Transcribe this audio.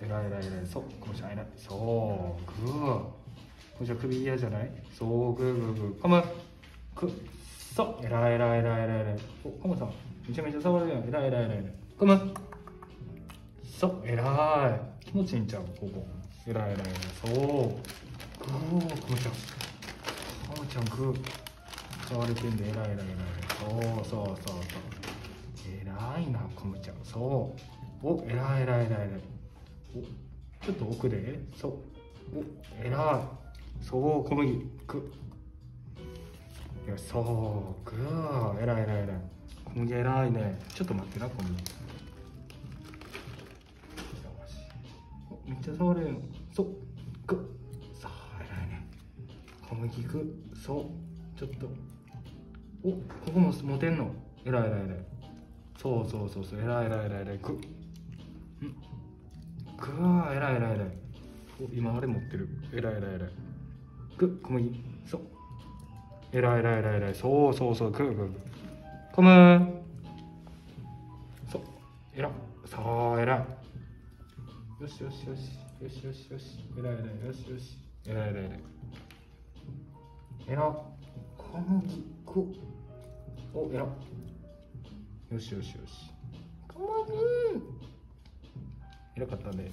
えらいえらい。えらいそう。このちゃん偉いそう。グーこのちゃん首嫌じゃないそう。グーグーグーコムくそう。えらいえらいえらいえらいえらいおコムさんめちゃめちゃ触るやんえらいえらいえらいコムそう。えらい気持ちいいんちゃう。ここえらいえらいえらいそう。グーコムちゃんコムちゃんグー触れてんでえらいえらいえらいそう。そう。そう。そう。えらいなコムちゃんそう。おえらいえらいえらいえらいおちょっと奥でそう。おえらい。そう小麦。く。よしそうグー。えらいえらいえらい。小麦えらいね。ちょっと待ってな小麦。めっちゃ触れるそう。グーさあえらいね。小麦く。そう。ちょっと。おここも持てんの。えらいえらいえらい。そうそうそうそう。えらいえらいえらいえらい。グーん。ぐわーえらいえらいえらい。お今あれ持ってる。えらいえらいえらい。ぐ小麦。そう。えらいえらいえらいえらい。そうそうそう。ぐーぐーぐーコムそう。えらさあえらい。よしよしよし。よしよしよし。えらいえらいよしよし。えらいえらい。えらいえら小麦。く。おえらよしよしよし。小麦。偉かったね